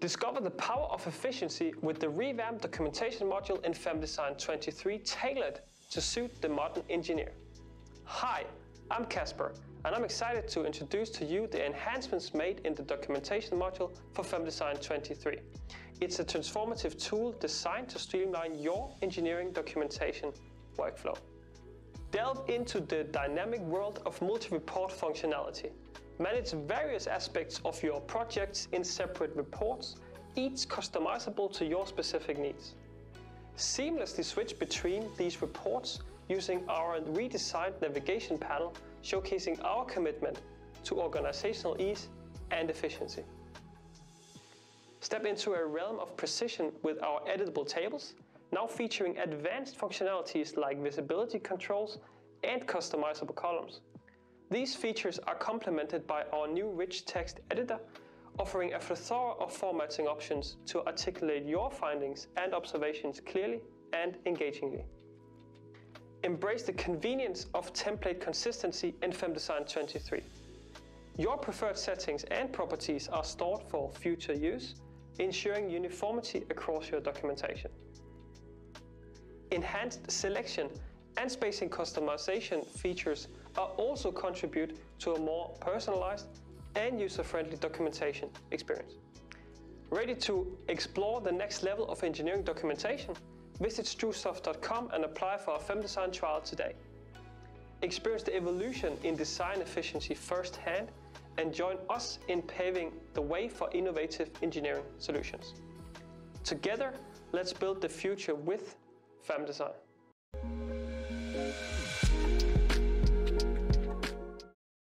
Discover the power of efficiency with the revamped documentation module in FEM-Design 23 tailored to suit the modern engineer. Hi, I'm Casper, and I'm excited to introduce to you the enhancements made in the documentation module for FEM-Design 23. It's a transformative tool designed to streamline your engineering documentation workflow. Delve into the dynamic world of multi-report functionality Manage various aspects of your projects in separate reports, each customizable to your specific needs. Seamlessly switch between these reports using our redesigned navigation panel showcasing our commitment to organizational ease and efficiency. Step into a realm of precision with our editable tables, now featuring advanced functionalities like visibility controls and customizable columns. These features are complemented by our new rich text editor, offering a plethora of formatting options to articulate your findings and observations clearly and engagingly. Embrace the convenience of template consistency in FEM-Design 23. Your preferred settings and properties are stored for future use, ensuring uniformity across your documentation. Enhanced selection and spacing customization features are also contribute to a more personalized and user-friendly documentation experience. Ready to explore the next level of engineering documentation? Visit strusoft.com and apply for a FEM-Design trial today. Experience the evolution in design efficiency firsthand and join us in paving the way for innovative engineering solutions. Together, let's build the future with FEM-Design.